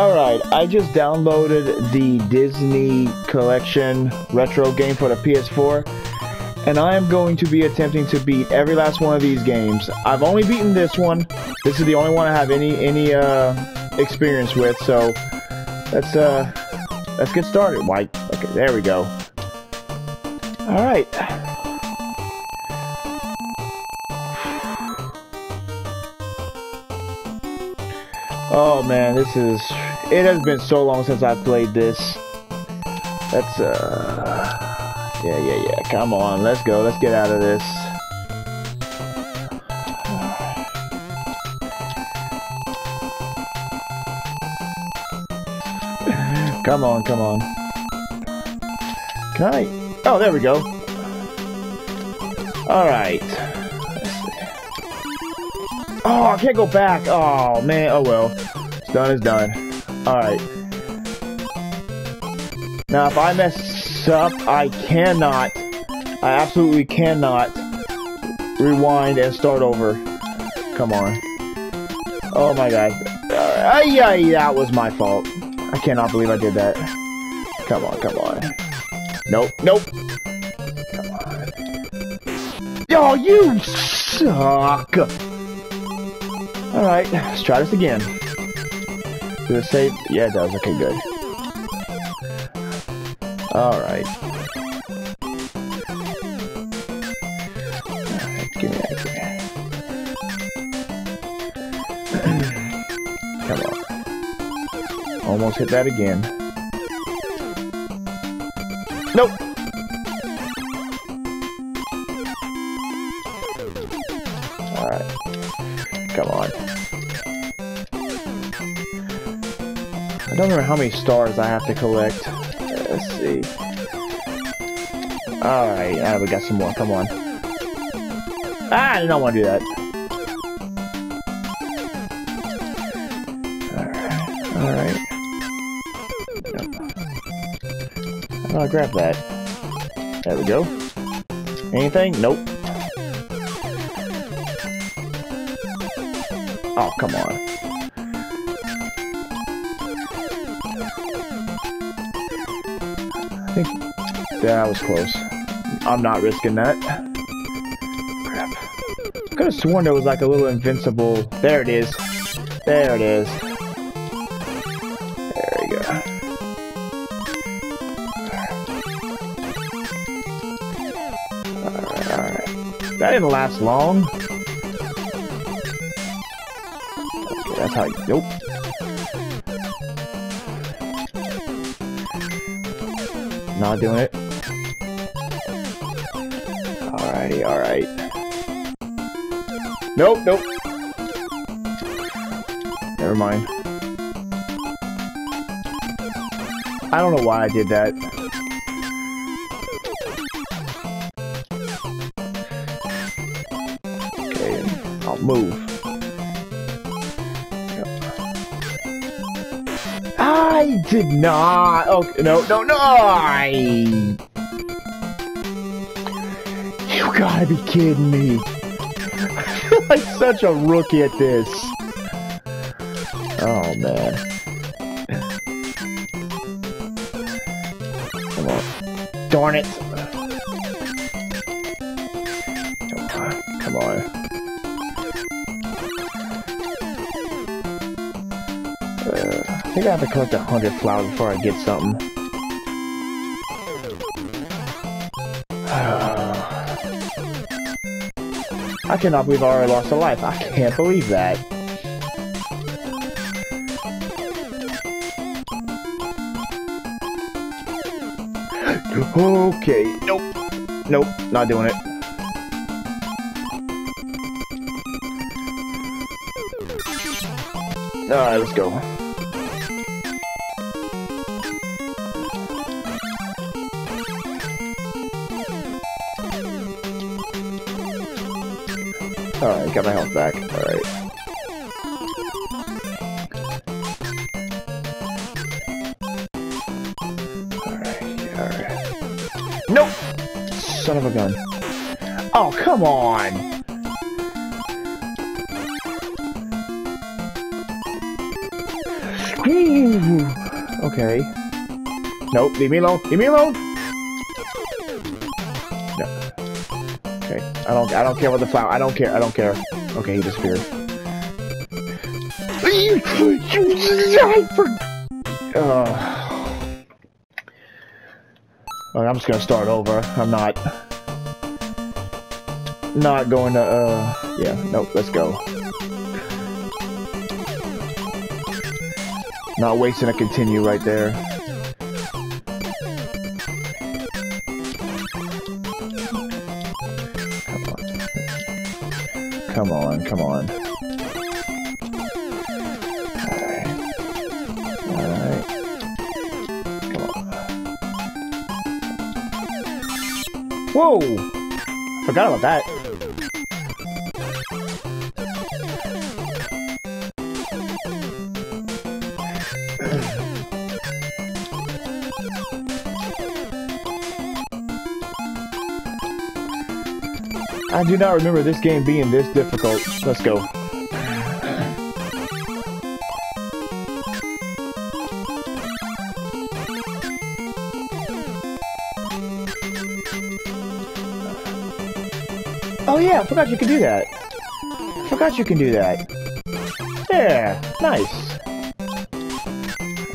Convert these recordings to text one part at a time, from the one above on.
Alright, I just downloaded the Disney Collection retro game for the PS4, and I am going to be attempting to beat every last one of these games. I've only beaten this one. This is the only one I have any any uh, experience with, so let's uh let's get started. Why? Okay, there we go. Alright. Oh man, this is... It has been so long since I played this. That's, uh... Yeah, yeah, yeah. Come on, let's go. Let's get out of this. come on, come on. Can I... Oh, there we go. Alright. Oh, I can't go back. Oh, man. Oh, well. It's done is done. Alright. Now, if I mess up, I cannot, I absolutely cannot rewind and start over. Come on. Oh, my God. Uh, yeah, that was my fault. I cannot believe I did that. Come on, come on. Nope, nope. Come on. Oh, you suck! Alright, let's try this again. It save? Yeah, it does. Okay, good. Alright. Come on. Almost hit that again. Nope. Don't remember how many stars I have to collect. Let's see. Alright, we got some more. Come on. Ah, I did not want to do that. Alright. Alright. How do I grab that? There we go. Anything? Nope. Oh, come on. Was close. I'm not risking that. Crap. I could have sworn there was like a little invincible... There it is. There it is. There we go. Alright, alright. That didn't last long. That's how you... Nope. Not doing it. Alright. Nope, nope. Never mind. I don't know why I did that. Okay, I'll move. I did not. Oh no, no, no! I... gotta be kidding me! I'm such a rookie at this. Oh man. Come on. Darn it! Come on. Uh, I think I have to collect a hundred flowers before I get something. I cannot believe I already lost a life. I can't believe that. Okay, nope. Nope, not doing it. Alright, let's go. Alright, got my health back. Alright. Alright. Nope! Son of a gun. Oh, come on! Okay. Nope, leave me alone. Leave me alone. I don't. I don't care about the flower. I don't care. I don't care. Okay, he disappeared. Uh, I'm just gonna start over. I'm not. Not going to. Uh. Yeah. Nope. Let's go. Not wasting a continue right there. Come on, come on. Alright. Alright. Come on. Whoa! Forgot about that. I do not remember this game being this difficult. Let's go. Oh yeah, I forgot you can do that. Forgot you can do that. Yeah, nice.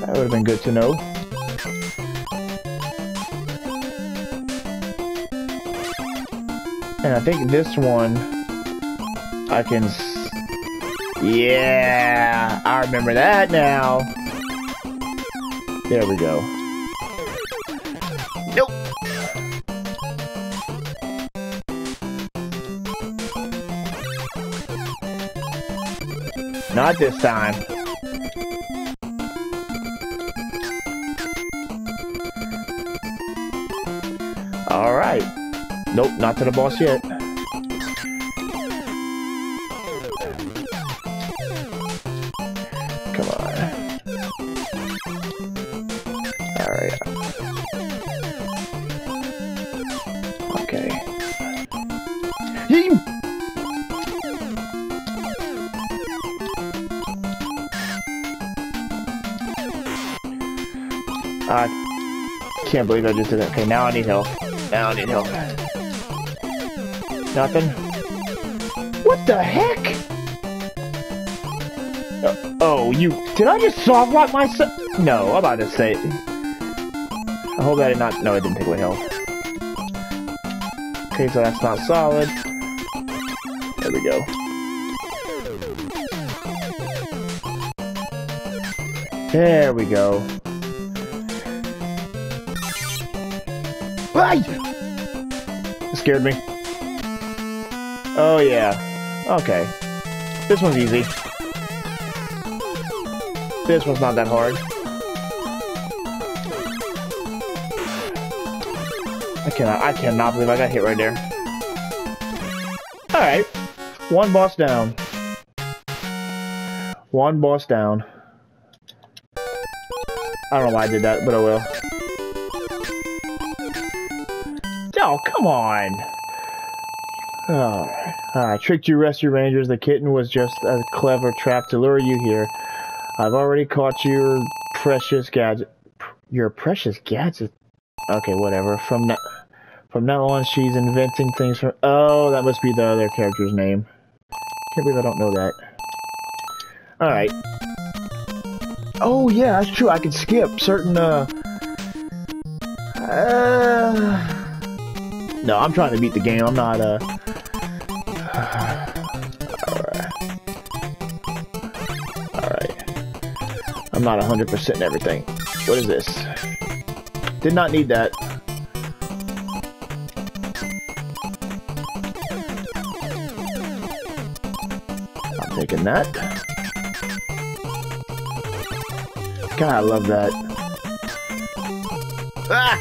That would have been good to know. And I think this one, I can... yeah, I remember that now. There we go. Nope. Not this time. Nope, not to the boss yet. Come on. Alright. Okay. Yee! I can't believe I just did that. Okay, now I need help. Now I need help. Nothing? What the heck? Uh, oh, you... Did I just soft lock myself? No, I'm about to say... I hope I did not... No, I didn't take away health. Okay, so that's not solid. There we go. There we go. Ay! It scared me. Oh, yeah. Okay. This one's easy. This one's not that hard. I cannot, I cannot believe I got hit right there. Alright. One boss down. One boss down. I don't know why I did that, but I will. Oh, come on! Oh, I tricked you, rescue rangers. The kitten was just a clever trap to lure you here. I've already caught your precious gadget. Your precious gadget? Okay, whatever. From now, from now on, she's inventing things from. Oh, that must be the other character's name. Can't believe I don't know that. All right. Oh yeah, that's true. I can skip certain. Uh. Uh. No, I'm trying to beat the game. I'm not, uh... not 100% in everything. What is this? Did not need that. I'm taking that. God, I love that. Ah!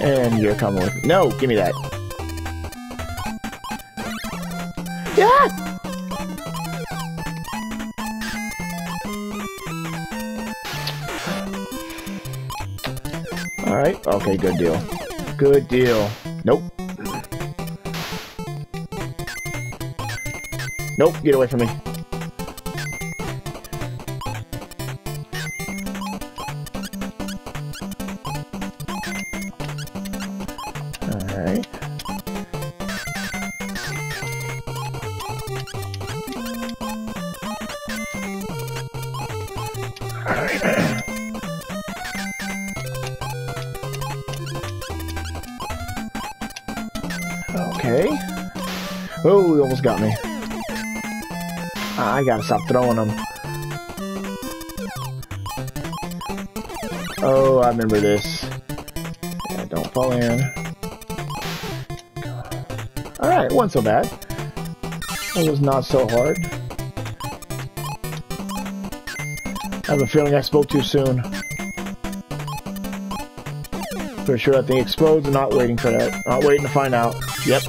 And you're coming with- No! Give me that! Yeah! Okay, good deal. Good deal. Nope. Nope, get away from me. I gotta stop throwing them. Oh, I remember this. Yeah, don't fall in. Alright, wasn't so bad. It was not so hard. I have a feeling I spoke too soon. For sure that thing explodes and not waiting for that. Not waiting to find out. Yep.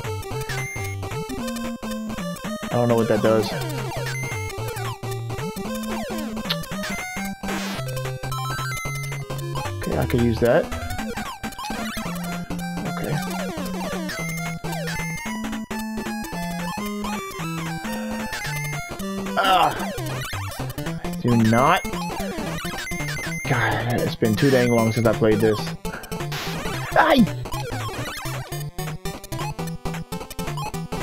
I don't know what that does. Okay, I could use that. Okay. Ah! Do not. God, it's been too dang long since I played this. Ay!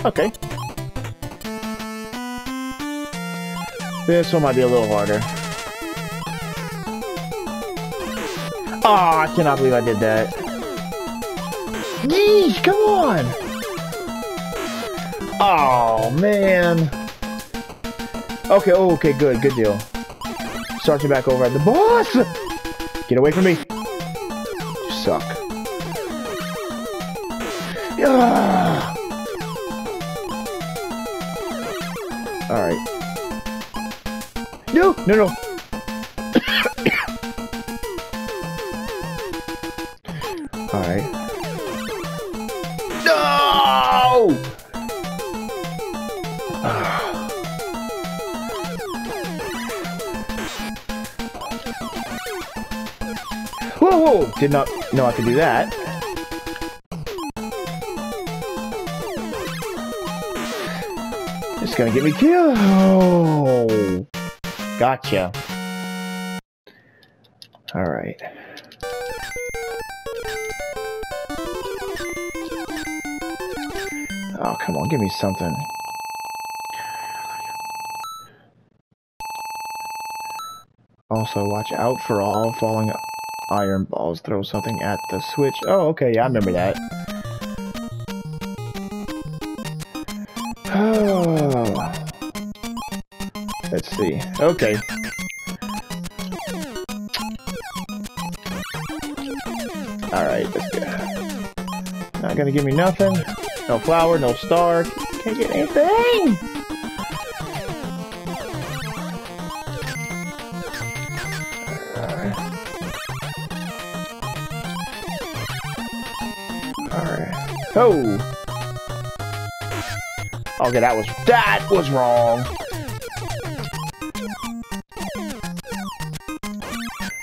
Okay. This one might be a little harder. Oh, I cannot believe I did that. Yeesh, come on! Oh, man. Okay, oh, okay, good, good deal. Starting back over at the boss! Get away from me. You suck. Yeah. Alright. No, no, no. Did not know I could do that. It's gonna get me killed. Oh. Gotcha. Alright. Oh, come on, give me something. Also, watch out for all falling iron balls. Throw something at the switch. Oh, okay, yeah, I remember that. Oh. Let's see. Okay. Alright, let's go. Not gonna give me nothing. No flower, no star. Can't get anything! Oh! Okay, that was that was wrong.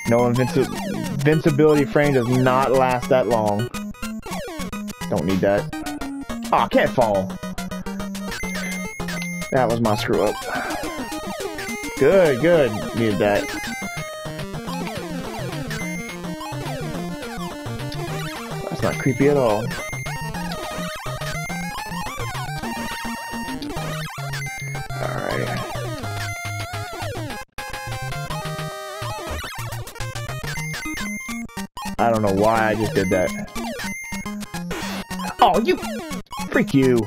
No invinci invincibility frame does not last that long. Don't need that. Oh, I can't fall. That was my screw up. Good, good. Needed that. That's not creepy at all. Don't know why I just did that. Oh, you... Freak you.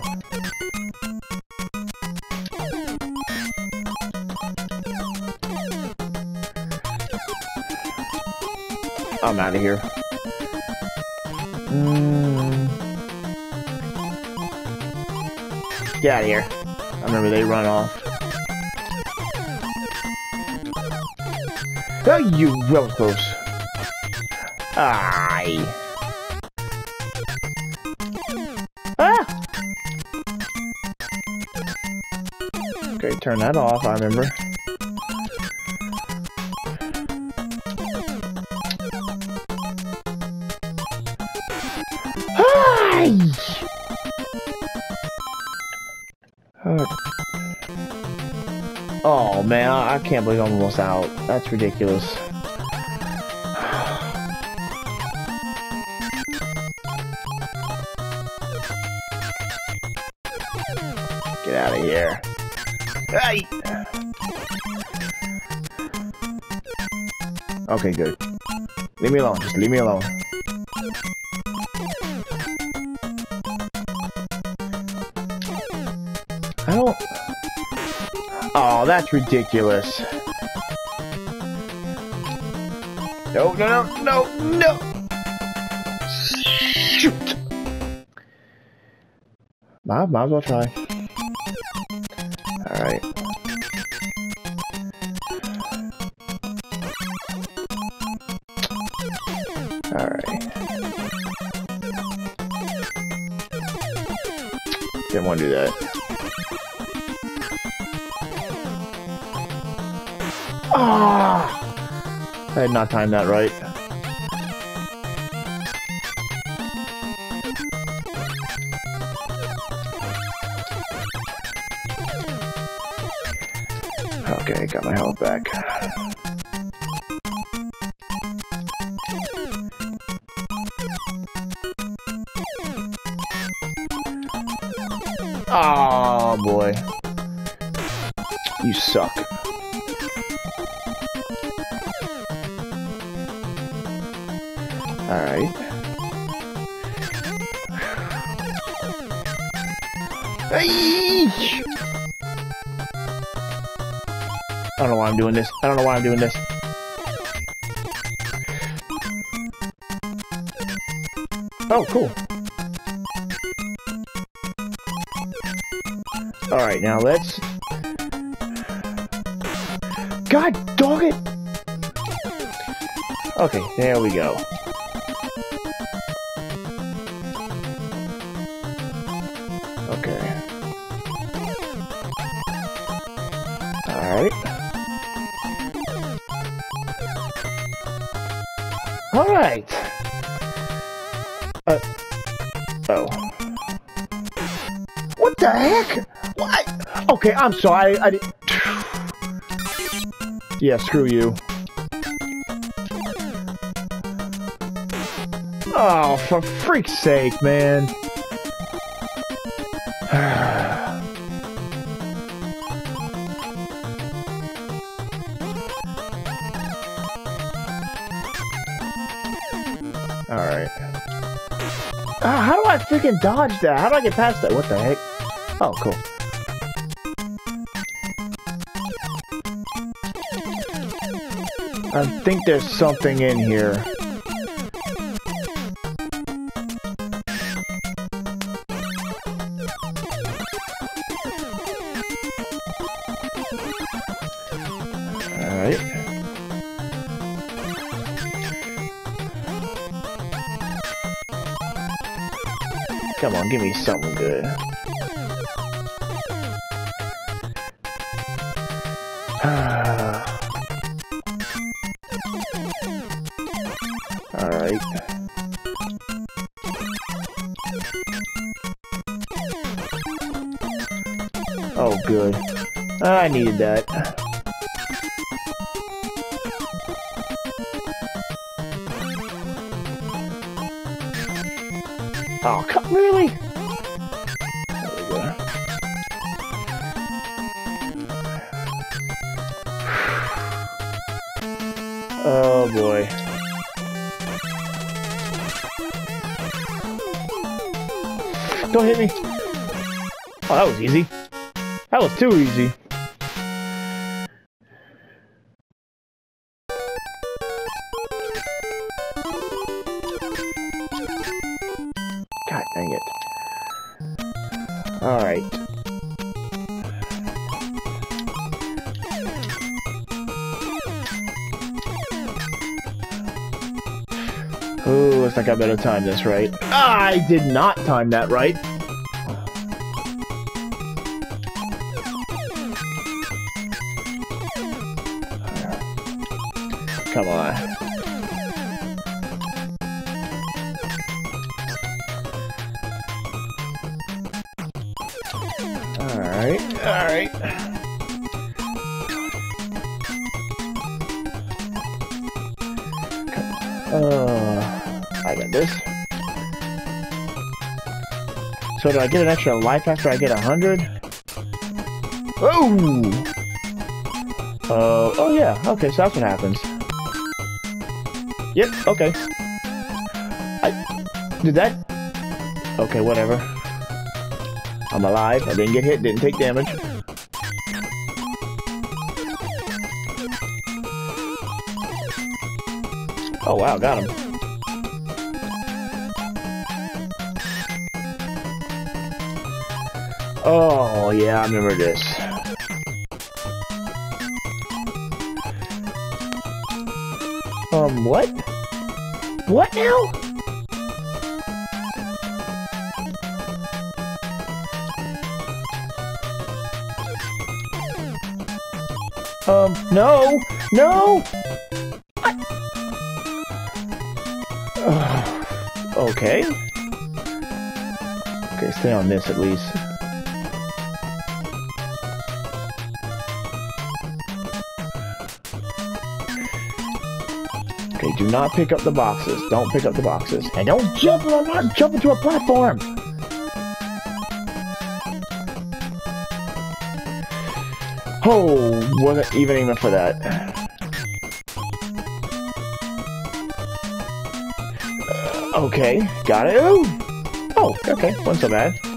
I'm out of here. Mm. Get out of here. I remember they run off. Oh, you real close. Aye. Ah! Okay, turn that off, I remember. Oh man, I can't believe I'm almost out. That's ridiculous. Okay, good. Leave me alone. Just leave me alone. I don't... Oh, that's ridiculous. No, no, no, no, no! Shoot! Might, might as well try. Ah! I had not timed that right. I don't know why I'm doing this. I don't know why I'm doing this. Oh, cool. Alright, now let's... God dog it! Okay, there we go. Alright! Uh... Oh. What the heck? What? Okay, I'm sorry, I, I did... Yeah, screw you. Oh, for freak's sake, man. Freaking dodge that? How do I get past that? What the heck? Oh, cool. I think there's something in here. Come on, give me something good. Alright. Oh, good. I needed that. Oh, come, really? There we go. Oh boy. Don't hit me. Oh, that was easy. That was too easy. Ooh, looks like I better time this right. I did not time that right. So do I get an extra life after I get a hundred? Oh! Uh, oh yeah, okay, so that's what happens. Yep, okay. I... Did that... Okay, whatever. I'm alive. I didn't get hit, didn't take damage. Oh wow, got him. Oh yeah, I remember this. Um, what? What now? Um, no! No! Okay. Okay, stay on this at least. Do not pick up the boxes. Don't pick up the boxes. And don't jump I'm not jumping to a platform! Oh, wasn't even even for that. Uh, okay, got it. Ooh. Oh, okay, wasn't so bad.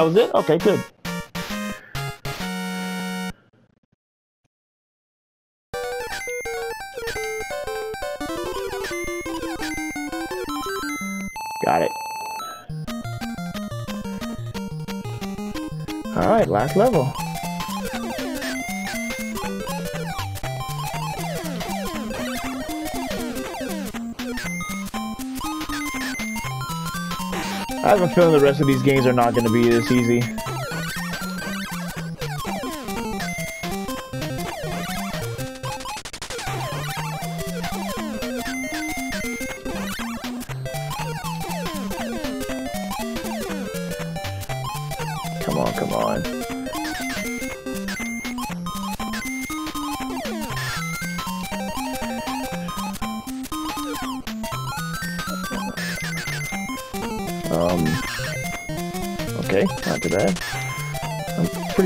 That was it? Okay, good. Got it. Alright, last level. I have a feeling the rest of these games are not going to be this easy.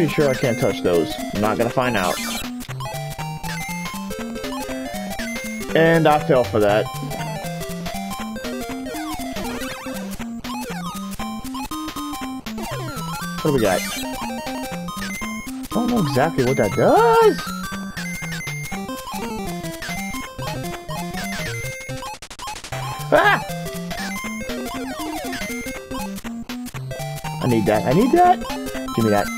Pretty sure I can't touch those. I'm not gonna find out. And I fell for that. What do we got? I don't know exactly what that does. Ah! I need that. I need that. Give me that.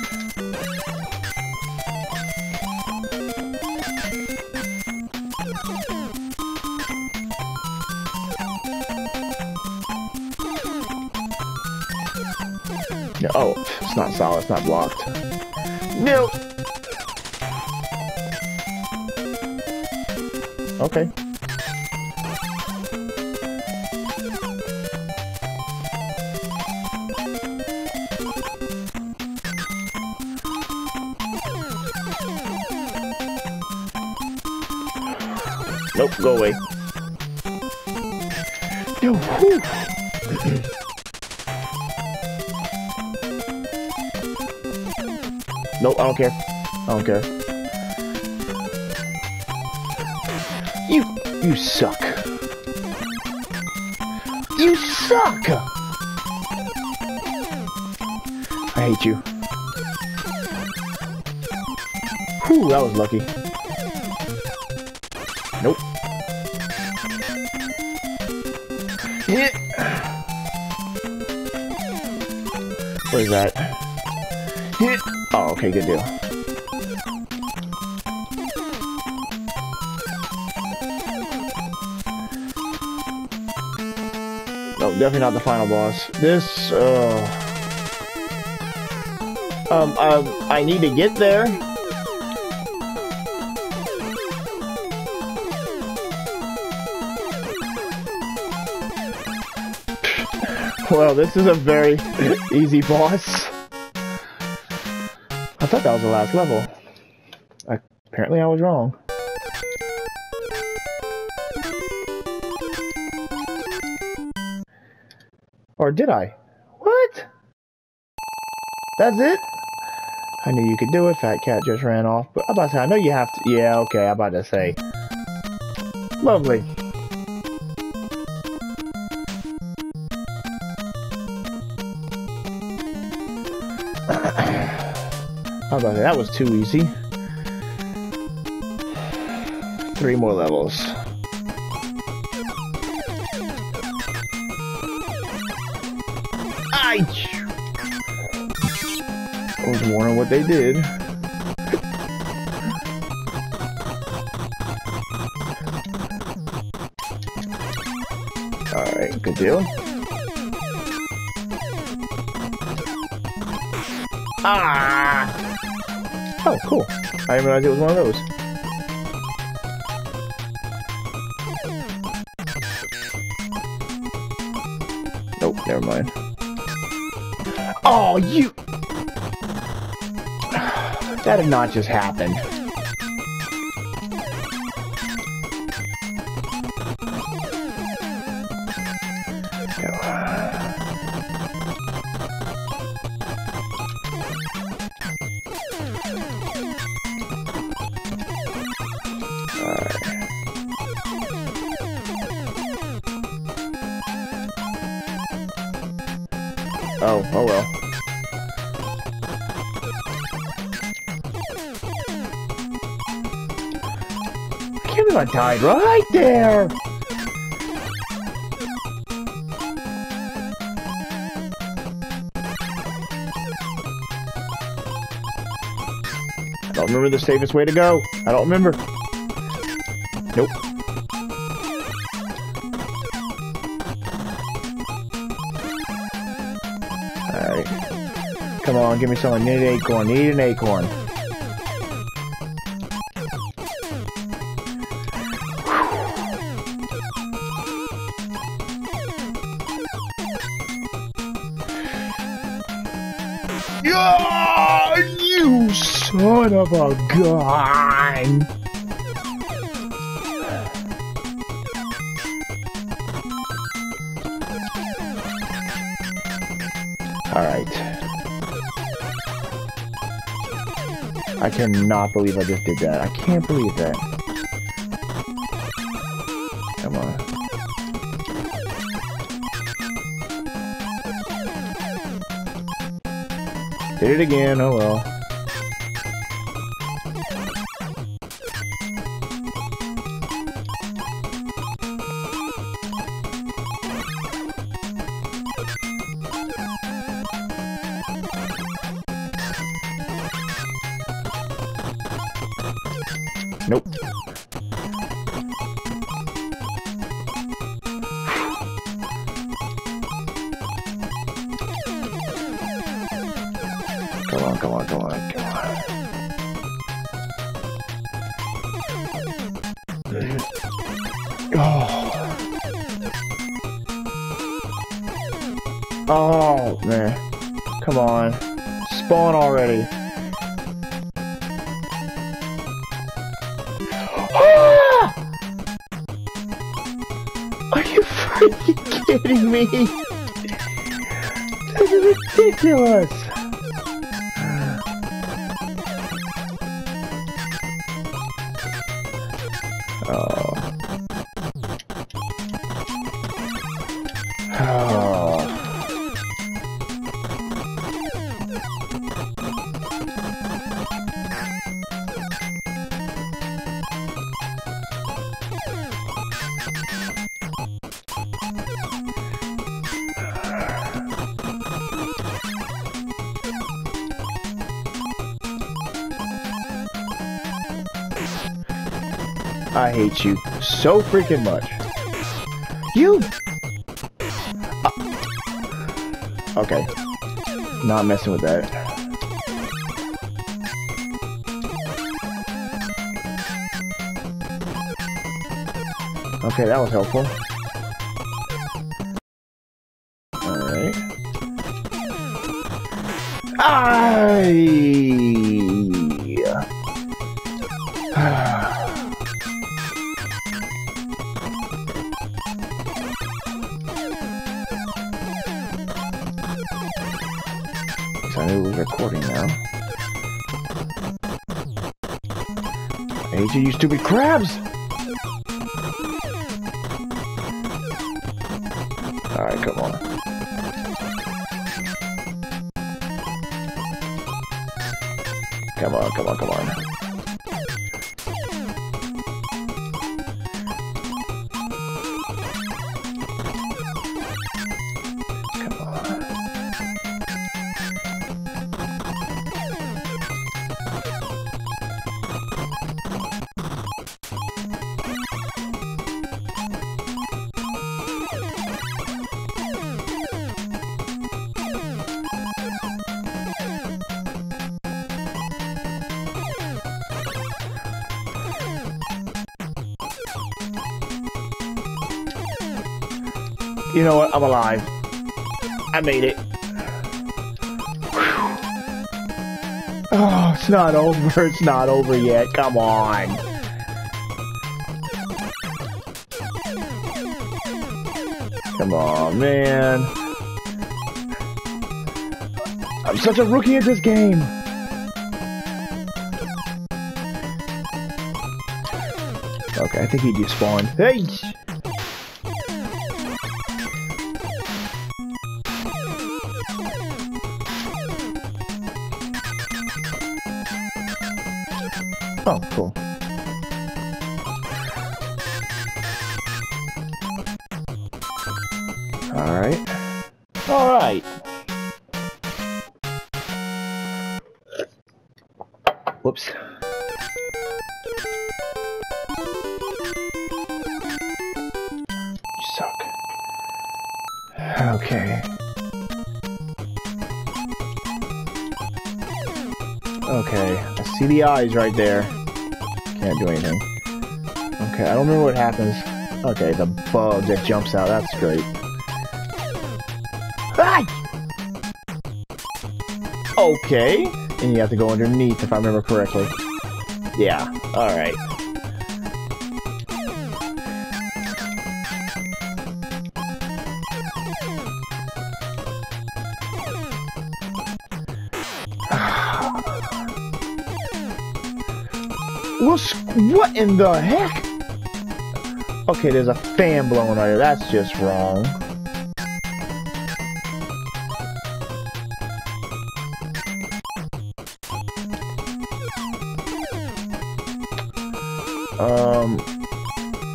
It's not solid. It's not blocked. No. Okay. Nope, go away. No, nope, I don't care. I don't care. You, you suck. You suck! I hate you. Whew, that was lucky. Nope. Yeah. Where's that? Okay, good deal. No, definitely not the final boss. This, uh... Um, um, I need to get there. Well, this is a very easy boss. I thought that was the last level. I, apparently I was wrong. Or did I? What? That's it? I knew you could do it. Fat cat just ran off. But I'm about to say, I know you have to. Yeah, okay, I'm about to say. Lovely. That was too easy. Three more levels. I was wondering what they did. Alright, good deal. Ah! Oh, cool. I didn't realize it was one of those. Nope, never mind. Oh, you... That did not just happen. Oh, oh well. I died right there! I don't remember the safest way to go. I don't remember. On, give me some. I need an acorn. Need an acorn. Yeah, you son of a gun! I cannot believe I just did that. I can't believe that. Come on. Did it again, oh well. I hate you so freaking much. You. Uh, okay. Not messing with that. Okay, that was helpful. You know what? I'm alive. I made it. Whew. Oh, it's not over. It's not over yet. Come on. Come on, man. I'm such a rookie at this game. Okay, I think he despawned. Hey! Okay. Okay, I see the eyes right there. Can't do anything. Okay, I don't remember what happens. Okay, the bug that jumps out, that's great. Ah! Okay, and you have to go underneath if I remember correctly. Yeah, alright. What in the heck? Okay, there's a fan blowing right here. That's just wrong. Um.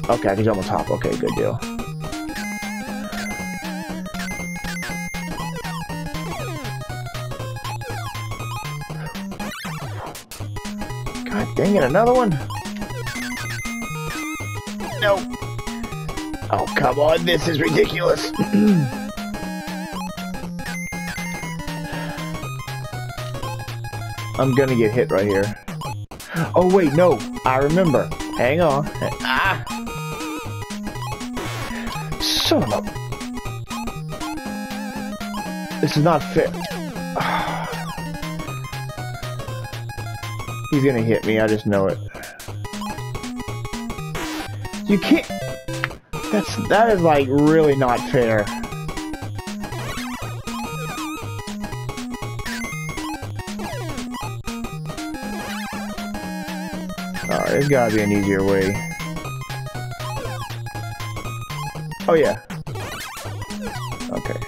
Okay, I can jump on top. Okay, good deal. God dang it, another one? Come on, this is ridiculous. I'm gonna get hit right here. Oh, wait, no. I remember. Hang on. Ah! Son of a... This is not fair. He's gonna hit me, I just know it. You can't... That's... That is, like, really not fair. Alright, there's gotta be an easier way. Oh, yeah. Okay.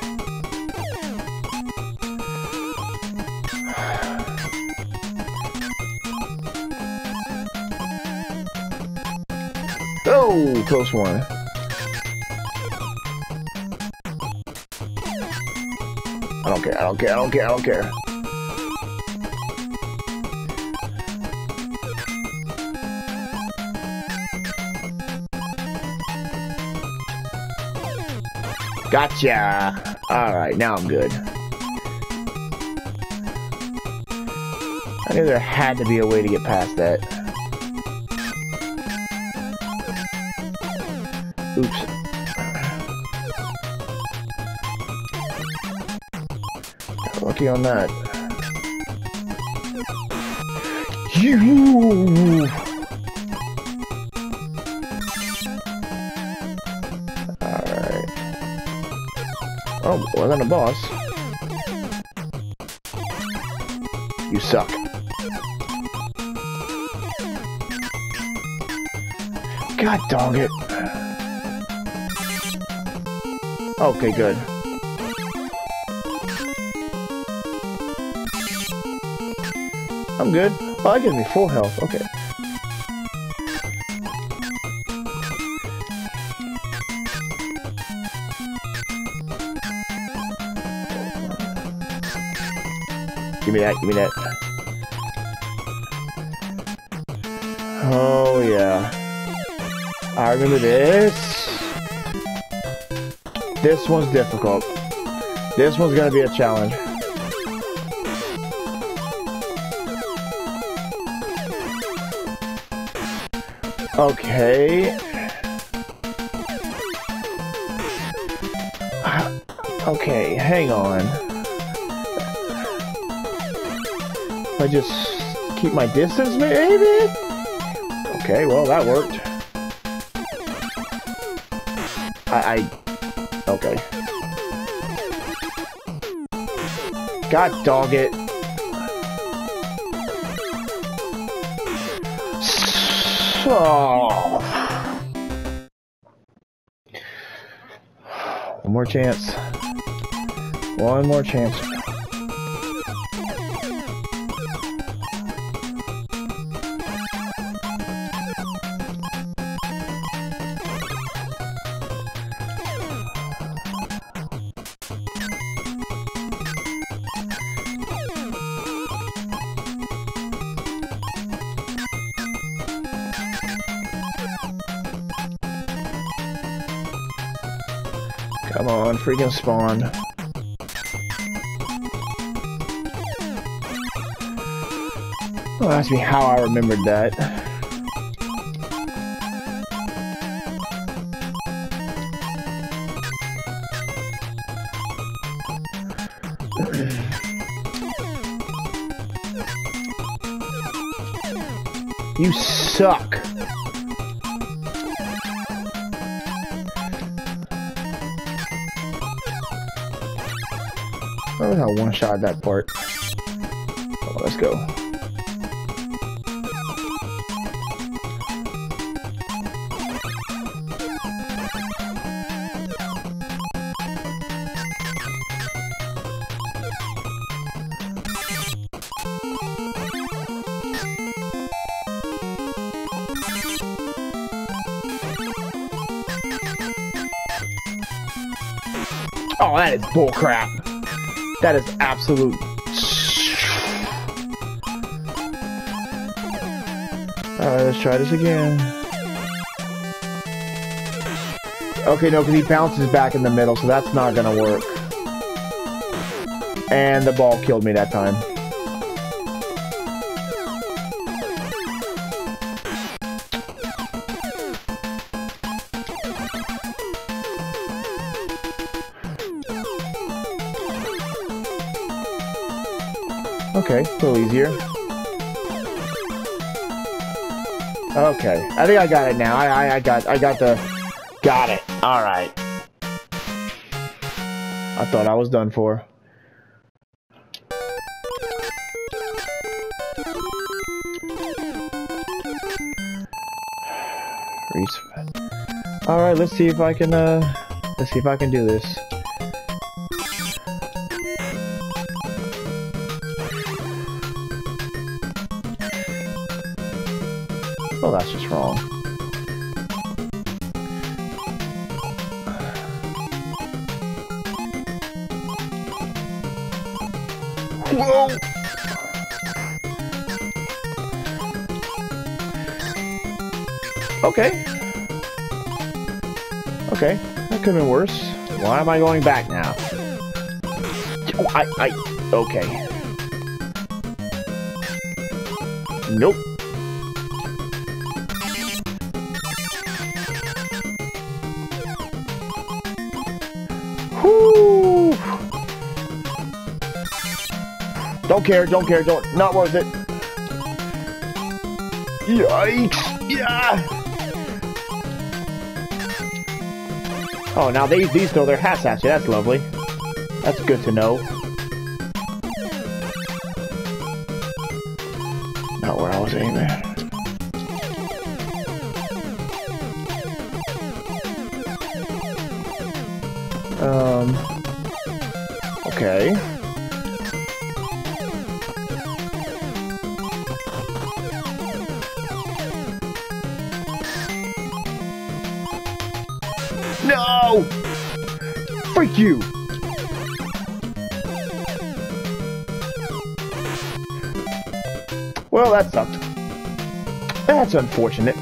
Oh, close one. Care, I don't care, I don't care, I don't care. Gotcha! Alright, now I'm good. I knew there had to be a way to get past that. Oops. Lucky on that. You! Alright. Oh, wasn't a boss. You suck. God dog it. Okay, good. I'm good. Oh, that gives me full health. Okay. Give me that, give me that. Oh, yeah. I remember this. This one's difficult. This one's gonna be a challenge. Okay. Okay, hang on. I just keep my distance, maybe? Okay, well, that worked. I, I... Okay. God dog it. Oh. One more chance. One more chance. Freaking spawn. Don't ask me how I remembered that. you suck. Oh, I one shot that part. Oh, let's go. Oh, that is bullcrap. That is absolute. Alright, let's try this again. Okay, no, because he bounces back in the middle, so that's not gonna work. And the ball killed me that time. Okay, I think I got it now. I, I, I got, I got the, got it. All right. I thought I was done for. All right, let's see if I can. Uh, let's see if I can do this. That's just wrong. Whoa! Okay. Okay, that could have been worse. Why am I going back now? Oh, I, I, okay. Nope. Don't care, don't care, don't, not worth it. Yikes! Yeah! Oh, now these, these throw their hats at you, that's lovely. That's good to know. Freak you! Well, that sucked. That's unfortunate.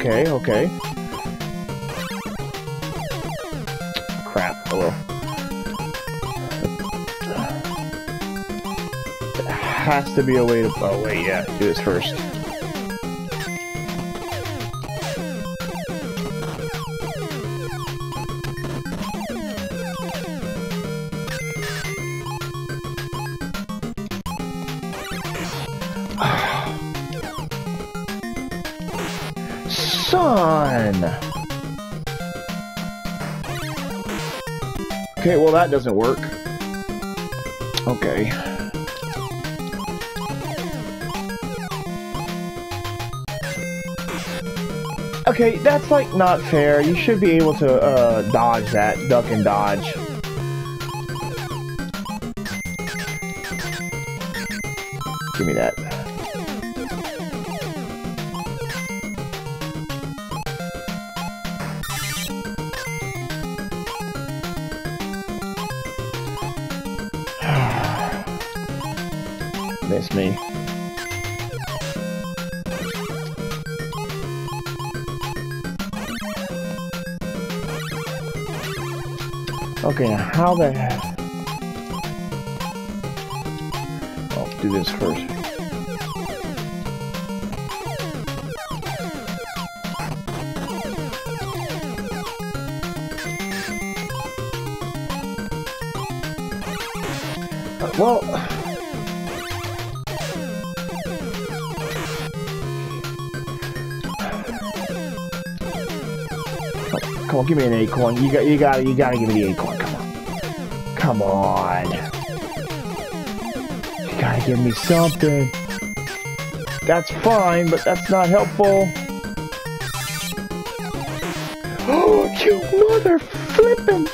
Okay, okay. Crap, oh hello. There has to be a way to... Oh, wait, yeah, do this first. Okay, well that doesn't work. Okay. Okay, that's like not fair. You should be able to uh, dodge that, duck and dodge. Give me that. How the? I'll do this first. Uh, Well, come on, give me an acorn. You got, you got, you got to give me the acorn. Come come on. You gotta give me something. That's fine, but that's not helpful. Oh, you mother flippin'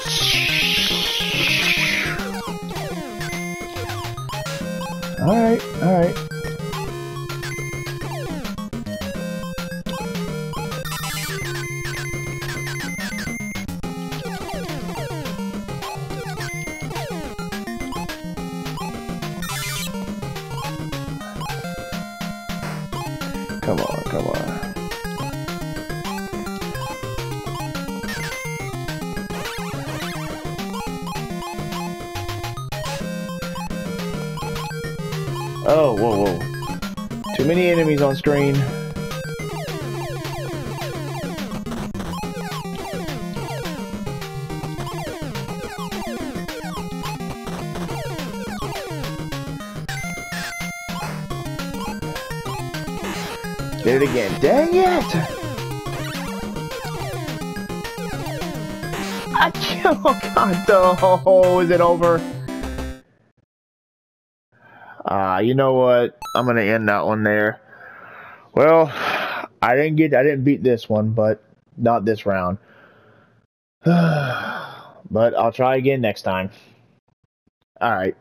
Alright, alright. Screen. Did it again. Dang it! I oh god, no! Is it over? Ah, you know what? I'm gonna end that one there. Well, I didn't get, I didn't beat this one, but not this round. but I'll try again next time. All right.